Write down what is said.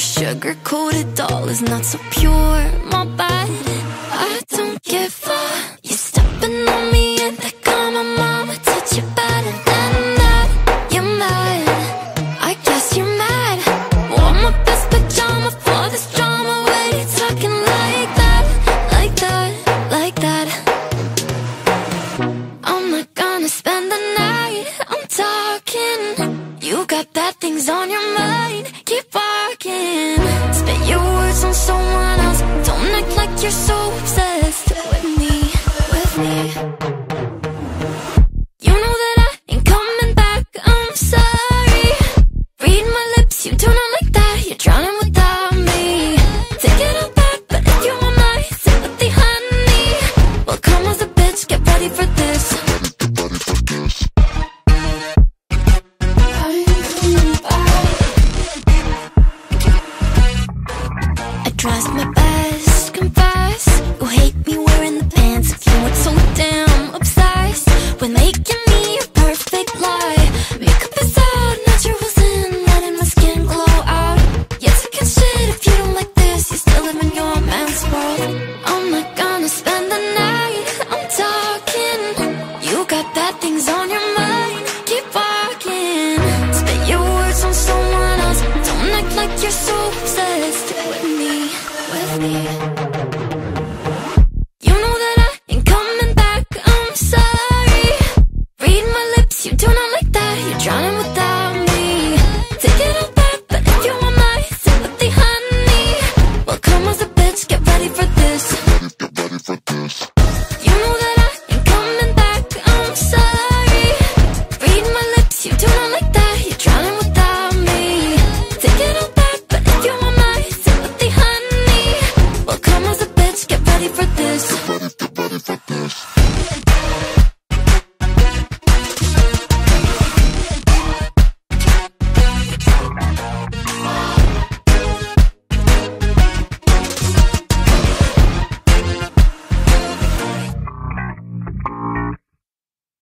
sugar-coated doll is not so pure. My bad, I don't give a. You stepping on me and they call my mama, touch you better than that. You're mad, I guess you're mad. Wore my best pajama for this drama. Why you talking like that, like that, like that? I'm not gonna spend the night. my best, confess. You hate me wearing the pants If you were so damn obsessed. With making me a perfect lie Makeup is out, naturals in Letting my skin glow out. Yes, I can shit if you don't like this. You still live in your man's world. I'm not gonna spend the night I'm talking. You got bad things on Everybody, everybody.